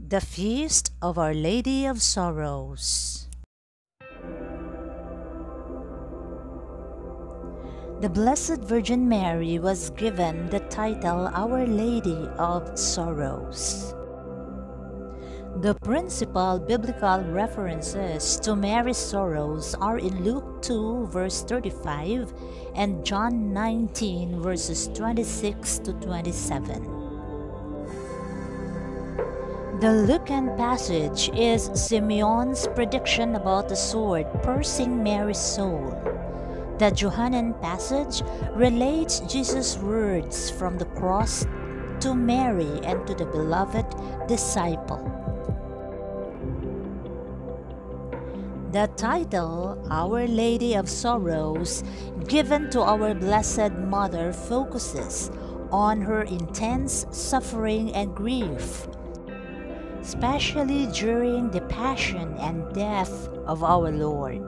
The Feast of Our Lady of Sorrows. The Blessed Virgin Mary was given the title Our Lady of Sorrows. The principal biblical references to Mary's sorrows are in Luke 2 verse 35 and John 19 verses 26 to 27. The Lucan passage is Simeon's prediction about the sword piercing Mary's soul. The Johannine passage relates Jesus' words from the cross to Mary and to the beloved disciple. The title, Our Lady of Sorrows, given to our Blessed Mother, focuses on her intense suffering and grief, especially during the passion and death of our Lord.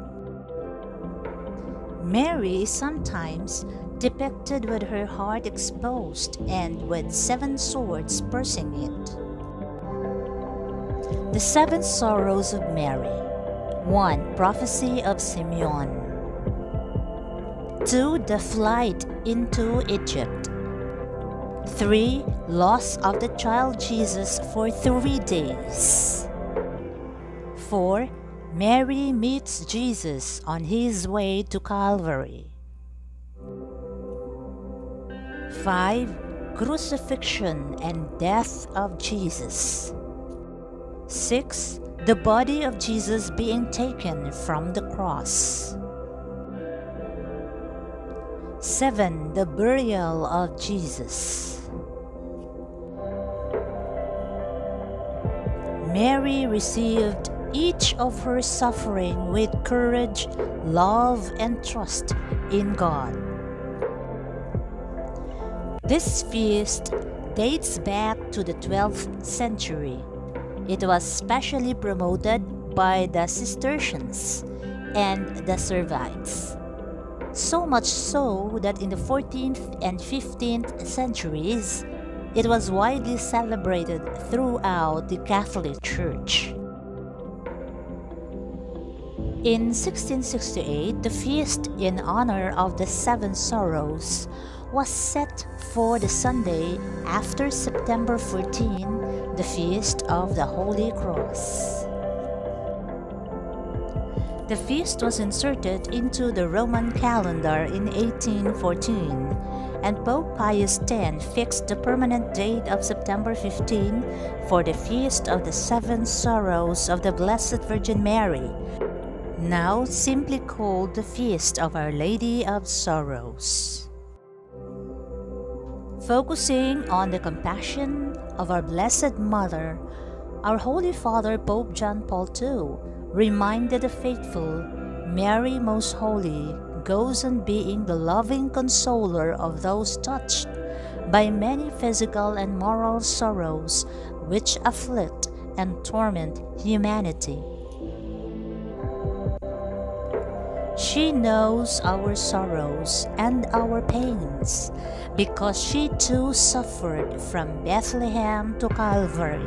Mary is sometimes depicted with her heart exposed and with seven swords piercing it. The Seven Sorrows of Mary 1. Prophecy of Simeon 2. The flight into Egypt 3. Loss of the child Jesus for three days 4. Mary meets Jesus on his way to Calvary 5. Crucifixion and death of Jesus 6 the body of Jesus being taken from the cross. 7. The burial of Jesus. Mary received each of her suffering with courage, love, and trust in God. This feast dates back to the 12th century it was specially promoted by the Cistercians and the Servites. So much so that in the 14th and 15th centuries, it was widely celebrated throughout the Catholic Church. In 1668, the feast in honor of the Seven Sorrows was set for the Sunday after September 14, the feast of the Holy Cross. The feast was inserted into the Roman calendar in 1814, and Pope Pius X fixed the permanent date of September 15 for the feast of the Seven Sorrows of the Blessed Virgin Mary, now simply called the Feast of Our Lady of Sorrows. Focusing on the compassion of our Blessed Mother, our Holy Father Pope John Paul II reminded the faithful Mary Most Holy goes on being the loving consoler of those touched by many physical and moral sorrows which afflict and torment humanity. She knows our sorrows and our pains because she too suffered from Bethlehem to Calvary.